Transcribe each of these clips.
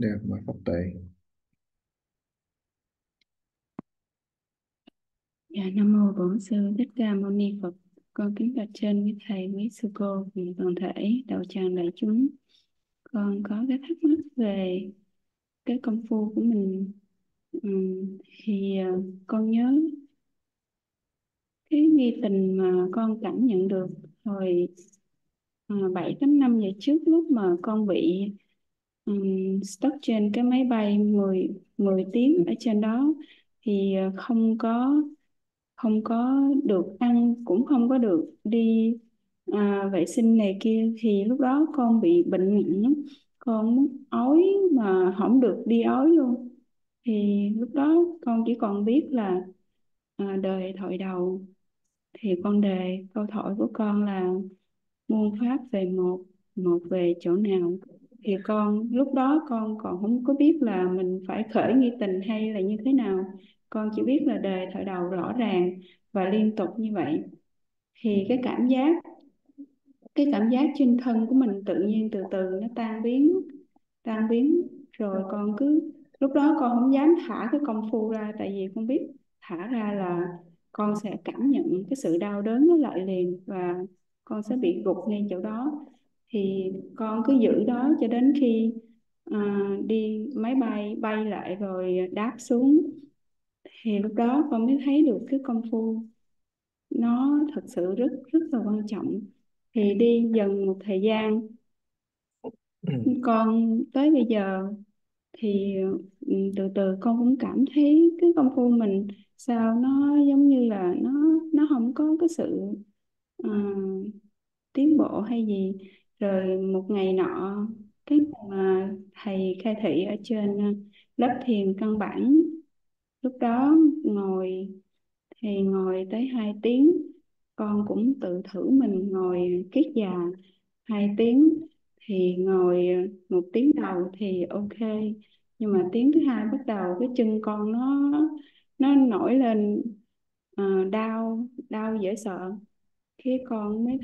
đẹp mà pháp tệ Dạ, Nam Mô Bổn Sư Thích Ca Mâu Ni Phật. Con kính bạch trên quý thầy, quý sư cô, cùng toàn thể đạo tràng đại chúng. Con có cái thắc mắc về cái công phu của mình. ừ, thì ờ, con nhớ cái nghi tình mà con cảm nhận được hồi ờ, bảy 7 8 năm về trước lúc mà con bị um, stuck trên cái máy bay 10 10 tiếng ở trên đó thì ờ, không có không có được ăn cũng không có được đi à, vệ sinh này kia. Thì lúc đó con bị bệnh nặng lắm con ói mà không được đi ói luôn. Thì lúc đó con chỉ còn biết là à, đời thổi đầu. Thì con đề câu thoại của con là muôn pháp về một một về chỗ nào? Thì con, lúc đó con còn không có biết là mình phải khởi nghi tình hay là như thế nào. Con chỉ biết là đề thời đầu rõ ràng và liên tục như vậy. Thì cái cảm giác, cái cảm giác trên thân của mình tự nhiên từ từ nó tan biến tan biến. Rồi con cứ, lúc đó con không dám thả cái công phu ra, tại vì con biết thả ra là con sẽ cảm nhận cái sự đau đớn nó lại liền và con sẽ bị gục ngay chỗ đó thì con cứ giữ đó cho đến khi à, đi máy bay bay lại rồi đáp xuống. Thì lúc đó con mới thấy được cái công phu. Nó thật sự rất rất là quan trọng. Thì đi dần một thời gian. Ừ. con tới bây giờ thì ừ, từ từ con cũng cảm thấy cái công phu mình sao nó giống như là nó nó không có cái sự ờ, tiến bộ hay gì rồi một ngày nọ cái mà thầy khai thị ở trên ờ, lớp thiền căn bản lúc đó ngồi thì ngồi tới 2 tiếng. Con cũng tự thử mình ngồi kiết già 2 tiếng. Thì ngồi ờ, một tiếng đầu thì ok. Nhưng mà tiếng thứ hai bắt đầu cái chân con nó nó nổi lên uh, đau đau dễ sợ. Khi con mới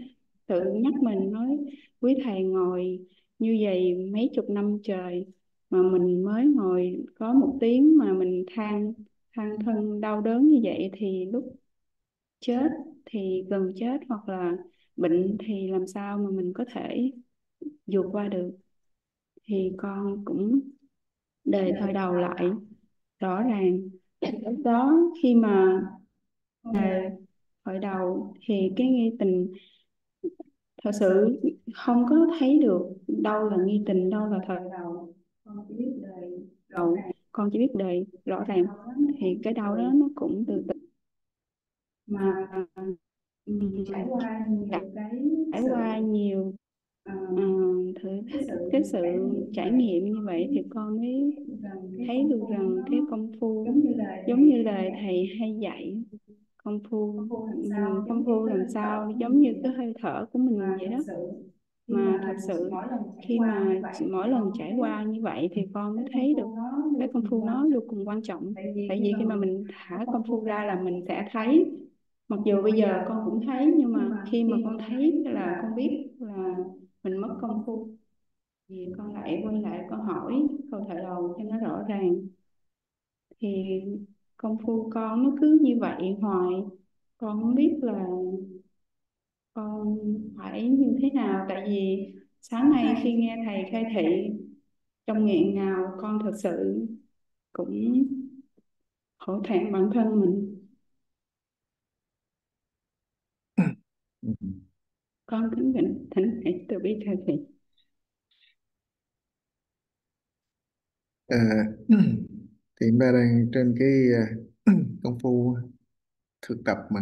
tự nhắc mình nói quý thầy ngồi như vậy mấy chục năm trời mà mình mới ngồi có một tiếng mà mình than than thân đau đớn như vậy thì lúc chết thì gần chết hoặc là bệnh thì làm sao mà mình có thể vượt qua được? Thì con cũng đề thời đầu lại rõ ràng. Lúc đó khi mà đề thời đầu thì cái nghi tình thật sự không có thấy được đâu là nghi tình đâu là thời đầu. Con chỉ biết đề đầu con chỉ biết đề rõ ràng. Thì cái đau đó nó cũng từ từ. Mà trải qua nhiều cái trải qua nhiều ờ, uh, thử cái sự trải nghiệm như vậy thì con mới thấy được rằng cái công phu giống như là giống như lời thầy hay dạy công phu công phu làm sao giống như cái hơi thở. của mình vậy đó. mà thật sự khi mà mỗi lần trải qua như vậy thì con mới thấy được cái công phu nó vô cùng quan trọng. Tại vì khi mà mình thả công phu ra là mình sẽ thấy mặc dù bây giờ con cũng thấy nhưng mà khi mà con thấy là con biết là mình mất công phu. Thì con lại quay lại con hỏi câu thở đầu cho nó rõ ràng. Thì công phu con nó cứ như vậy hoài. Con không biết là con phải như thế nào. Tại vì sáng nay khi nghe thầy khai thị trong nghẹn ngào con thật sự cũng hổ thẹn bản thân mình. Con kính thỉnh thỉnh thầy từ bi khai thị. À, thì em đang trên cái à, công phu thực tập mà.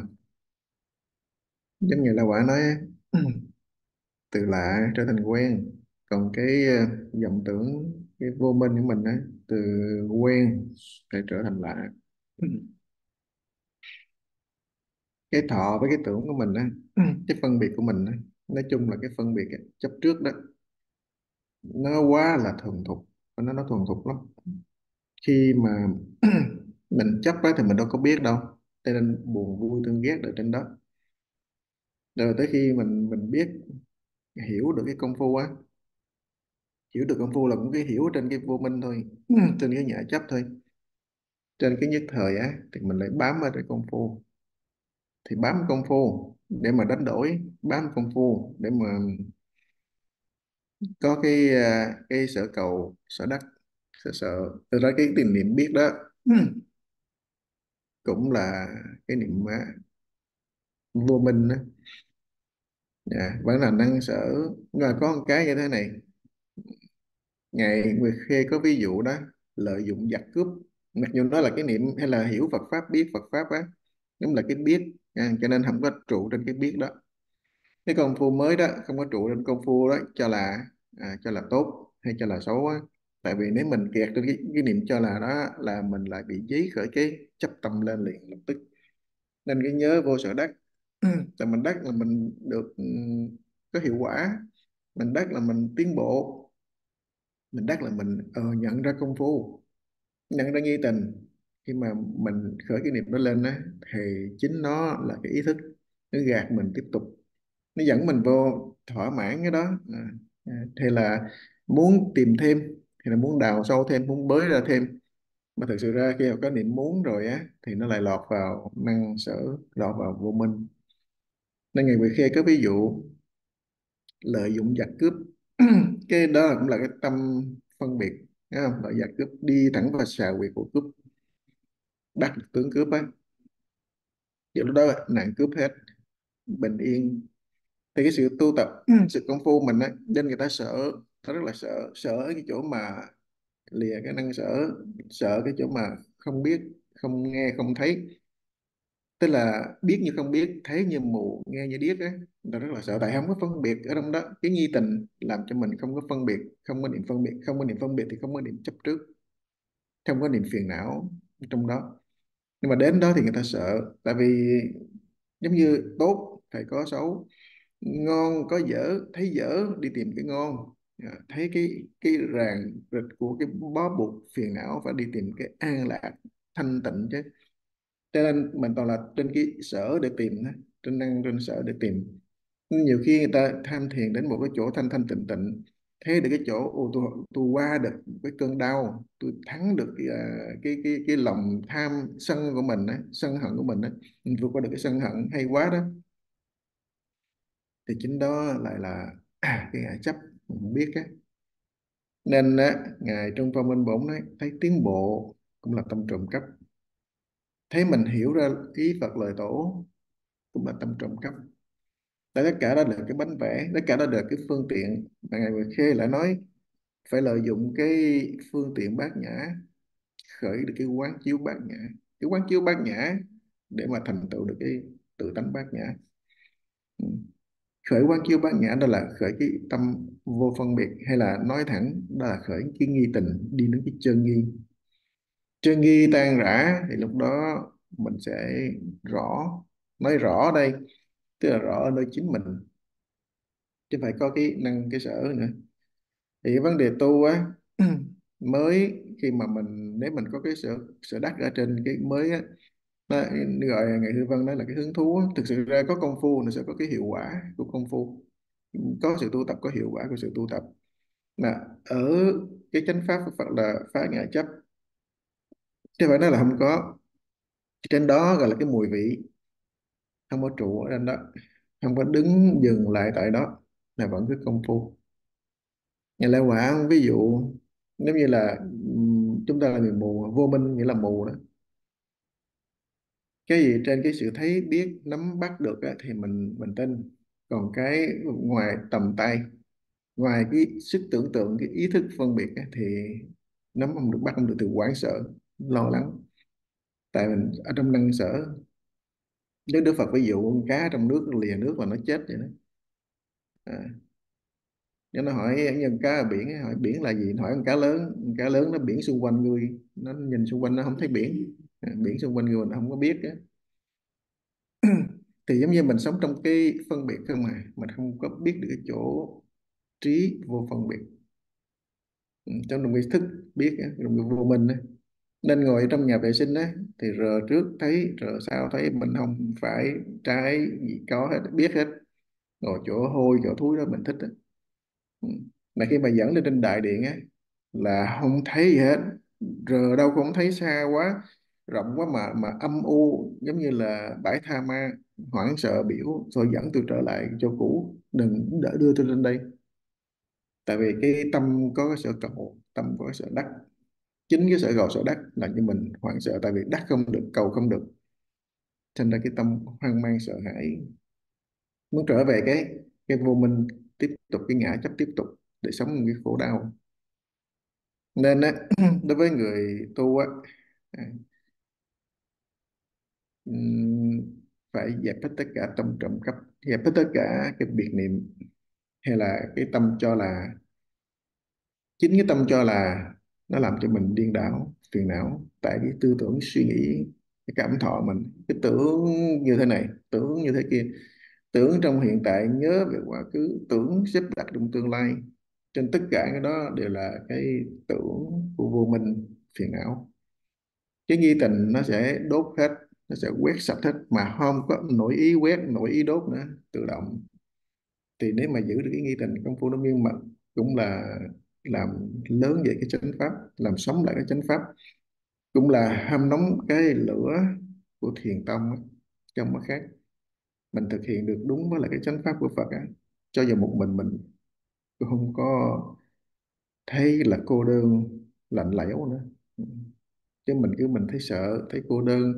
Giống như là quả nói từ lạ trở thành quen. Còn cái à, vọng tưởng, cái vô minh của mình á, từ quen để trở thành lạ. Cái thọ với cái tưởng của mình á, cái phân biệt của mình á, nói chung là cái phân biệt chấp trước đó, nó quá là thuần thục, nó nó thuần thục lắm khi mà mình chấp á, thì mình đâu có biết đâu. Cho nên buồn vui thương ghét ở trên đó. Rồi tới khi mình mình biết, hiểu được cái công phu á, hiểu được công phu là cũng cái hiểu trên cái vô minh thôi, trên cái nhã chấp thôi. Trên cái nhất thời á, thì mình lại bám ở cái công phu. Thì bám công phu để mà đánh đổi, bám công phu để mà có cái à, cái sở cầu, sở đắc sở sợ. Từ đó cái tình niệm biết đó cũng là cái niệm à, vô minh đó. Dạ, vẫn là năng sở. Rồi có một cái như thế này. Ngày Nguyệt Khê có ví dụ đó lợi dụng giặc cướp. Mặc dù nó là cái niệm hay là hiểu Phật pháp biết Phật pháp á nhưng là cái biết à, cho nên không có trụ trên cái biết đó. Cái công phu mới đó không có trụ trên công phu đó cho là à, cho là tốt hay cho là xấu á tại vì nếu mình kẹt cái, cái niệm cho là đó là mình lại bị dí khởi cái chấp tâm lên liền lập tức. Nên cái nhớ vô sở đắc. Là mình đắc là mình được ừ, có hiệu quả. Mình đắc là mình tiến bộ. Mình đắc là mình ờ, nhận ra công phu nhận ra nghi tình. Khi mà mình khởi cái niệm đó lên á thì chính nó là cái ý thức. Nó gạt mình tiếp tục. Nó dẫn mình vô thỏa mãn cái đó. À, à, thì là muốn tìm thêm thì là muốn đào sâu thêm muốn bới ra thêm. Mà thực sự ra khi mà có niệm muốn rồi á thì nó lại lọt vào năng sở lọt vào vô minh. Nên ngày Vị Khê có ví dụ lợi dụng giặc cướp. Cái đó cũng là cái tâm phân biệt thấy không? Lợi giặc cướp đi thẳng vào xào quyệt của cướp bắt được tướng cướp á. Thì lúc đó nạn cướp hết bình yên. Thì cái sự tu tập sự công phu mình á nên người ta sợ nó rất là sợ sợ cái chỗ mà lìa cái năng sở, sợ cái chỗ mà không biết, không nghe, không thấy. Tức là biết như không biết, thấy như mù, nghe như điếc á. Nó rất là sợ, tại không có phân biệt ở trong đó. Cái nghi tình làm cho mình không có phân biệt, không có niệm phân biệt, không có niệm phân biệt thì không có niệm chấp trước. Không có niệm phiền não trong đó. Nhưng mà đến đó thì người ta sợ, tại vì giống như tốt phải có xấu. Ngon có dở, thấy dở, đi tìm cái ngon. Dạ, thấy cái cái ràng rịch của cái bó buộc phiền não phải đi tìm cái an lạc thanh tịnh chứ. Cho nên mình toàn là trên cái sở để tìm thôi trên năng trên sở để tìm. Nhiều khi người ta tham thiền đến một cái chỗ thanh thanh tịnh tịnh thấy được cái chỗ ô tôi tôi qua được cái cơn đau tôi thắng được cái cái cái, cái lòng tham sân của mình á sân hận của mình á mình vượt qua được cái sân hận hay quá đó. Thì chính đó lại là à, cái ngã chấp mình không biết á. Nên á, ngài Trung Phong Minh Bổn nói, thấy tiến bộ cũng là tâm trộm cắp. Thấy mình hiểu ra ý Phật lời tổ cũng là tâm trộm cắp. Tất cả đó được cái bánh vẽ, tất cả đó được cái phương tiện mà ngài vừa Khê lại nói, phải lợi dụng cái phương tiện bát nhã, khởi được cái quán chiếu bát nhã, cái quán chiếu bát nhã để mà thành tựu được cái tự tánh bát nhã khởi quán chiếu bát nhã đó là khởi cái tâm vô phân biệt, hay là nói thẳng đó là khởi cái nghi tình, đi đến cái chân nghi. Chân nghi tan rã thì lúc đó mình sẽ rõ, nói rõ đây, tức là rõ ở nơi chính mình, chứ phải có cái năng, cái sở nữa. Thì vấn đề tu á, mới khi mà mình, nếu mình có cái sở sở đắc ở trên cái mới á nó gọi là ngày hư vân đó là cái hứng thú á. thực sự ra có công phu nó sẽ có cái hiệu quả của công phu. Có sự tu tập, có hiệu quả của sự tu tập. Là ở cái chánh pháp của Phật là phá ngã chấp. Chứ phải nói là không có. Trên đó gọi là cái mùi vị. Không có trụ ở trên đó. Không có đứng dừng lại tại đó là vẫn cứ công phu. Nhà lai quả, ví dụ nếu như là chúng ta là người mù, vô minh nghĩa là mù đó cái gì trên cái sự thấy biết nắm bắt được á, thì mình mình tin. Còn cái ngoài tầm tay ngoài cái sức tưởng tượng cái ý thức phân biệt á, thì nắm không được bắt không được từ quán sợ lo lắng. Tại mình ở trong năng sở Đức Đức Phật ví dụ con cá trong nước lìa nước và nó chết vậy đó. À. Nếu nó hỏi nhân cá ở biển hỏi biển là gì? Hỏi con cá lớn. Con cá lớn nó biển xung quanh người nó nhìn xung quanh nó không thấy biển. Ừ, biển xung quanh người mình không có biết á. Thì giống như mình sống trong cái phân biệt không mà mình không có biết được cái chỗ trí vô phân biệt. Ừ, trong đồng ý thức biết đồng ý vô minh á. nên ngồi trong nhà vệ sinh đó, thì rờ trước thấy rờ sau thấy mình không phải trái gì có hết biết hết. Ngồi chỗ hôi chỗ thúi đó mình thích á. Ừ, mà khi mà dẫn lên trên đại điện á là không thấy gì hết. Rờ đâu cũng thấy xa quá rộng quá mà mà âm u, giống như là bãi tha ma, hoảng sợ biểu, thôi dẫn tôi trở lại chỗ cũ, đừng đỡ đưa tôi lên đây. Tại vì cái tâm có cái sợ cầu, tâm có cái sợ đắc. Chính cái sợ cầu, sợ đắc là như mình hoảng sợ, tại vì đắc không được, cầu không được. Thành ra cái tâm hoang mang, sợ hãi. Muốn trở về cái cái vô minh, tiếp tục, cái ngã chấp tiếp tục để sống cái khổ đau. Nên á, đối với người tu á à, phải dẹp hết tất cả tâm trộm cắp dẹp hết tất cả cái biệt niệm hay là cái tâm cho là, chính cái tâm cho là nó làm cho mình điên đảo, phiền não. Tại cái tư tưởng, suy nghĩ, cái cảm thọ mình, cái tưởng như thế này, tưởng như thế kia. Tưởng trong hiện tại, nhớ về quá khứ, tưởng xếp đặt trong tương lai. Trên tất cả cái đó đều là cái tưởng của vô minh, phiền não. Cái nghi tình nó sẽ đốt hết nó sẽ quét sạch hết mà không có nổi ý quét nổi ý đốt nữa tự động thì nếu mà giữ được cái nghi tình công phu nó miên mật cũng là làm lớn về cái chánh pháp làm sống lại cái chánh pháp cũng là hâm nóng cái lửa của thiền tông ấy, trong mắt khác mình thực hiện được đúng với lại cái chánh pháp của Phật ấy. cho dù một mình mình cũng không có thấy là cô đơn lạnh lẽo nữa chứ mình cứ mình thấy sợ thấy cô đơn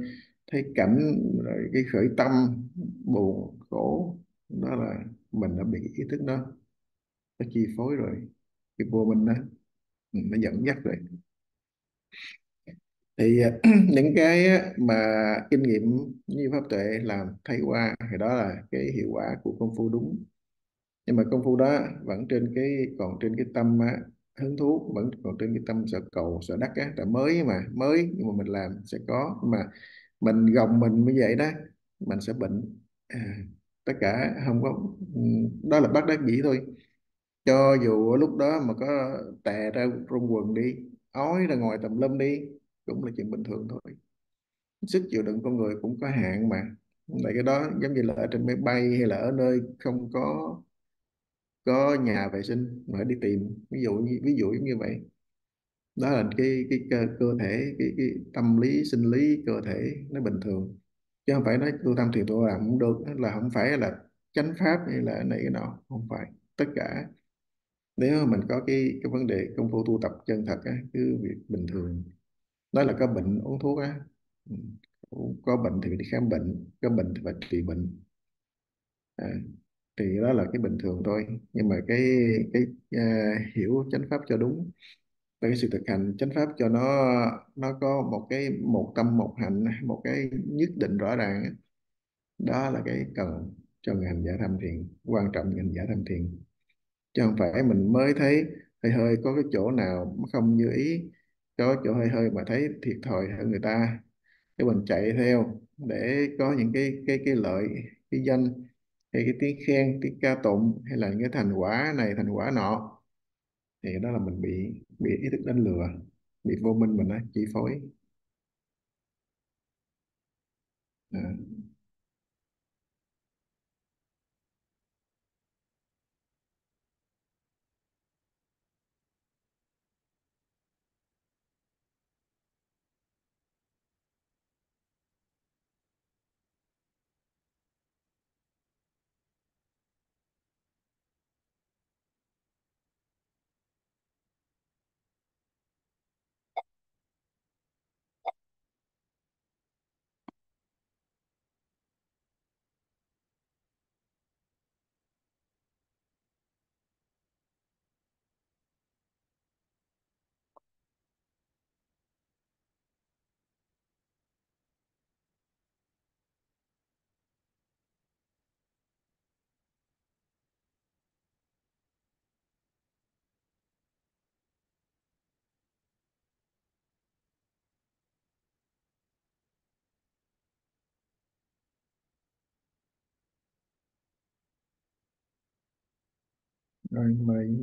thấy cảnh rồi cái khởi tâm buồn khổ đó là mình đã bị ý thức đó nó chi phối rồi cái vô minh đó ừ, nó dẫn dắt rồi. Thì à, những cái mà kinh nghiệm như pháp tuệ làm thay qua thì đó là cái hiệu quả của công phu đúng. Nhưng mà công phu đó vẫn trên cái còn trên cái tâm á, hứng thú vẫn còn trên cái tâm sợ cầu sợ đắc á là mới mà mới nhưng mà mình làm sẽ có. Mà mình gồng mình như vậy đó mình sẽ bệnh. À, tất cả không có ừ, đó là bất đắc dĩ thôi. Cho dù ở lúc đó mà có tè ra rung quần đi ói ra ngoài tầm lâm đi cũng là chuyện bình thường thôi. Sức chịu đựng con người cũng có hạn mà. Tại cái đó giống như là ở trên máy bay hay là ở nơi không có có nhà vệ sinh mà phải đi tìm. Ví dụ như ví dụ như vậy đó là cái cái cơ, cơ thể cái, cái tâm lý sinh lý cơ thể nó bình thường. Chứ không phải nói tu tâm thì tu làm cũng được là không phải là chánh pháp hay là này cái nọ không phải. Tất cả nếu mà mình có cái cái vấn đề công phu tu tập chân thật á cứ việc bình thường. Đó là có bệnh uống thuốc á. Ừ, có bệnh thì đi khám bệnh có bệnh thì phải trị bệnh. À, thì đó là cái bình thường thôi. Nhưng mà cái cái uh, hiểu chánh pháp cho đúng và cái sự thực hành chánh pháp cho nó nó có một cái, một tâm một hạnh, một cái nhất định rõ ràng đó là cái cần cho người hành giả tham thiền, quan trọng người hành giả tham thiền. Chứ không phải mình mới thấy hơi hơi có cái chỗ nào nó không như ý, có chỗ hơi hơi mà thấy thiệt thòi hơn người ta. Cái mình chạy theo để có những cái cái cái lợi, cái danh, hay cái tiếng khen, tiếng ca tụng, hay là những cái thành quả này, thành quả nọ thì đó là mình bị bị ý thức đánh lừa, bị vô minh mình nó chi phối à. Rồi mời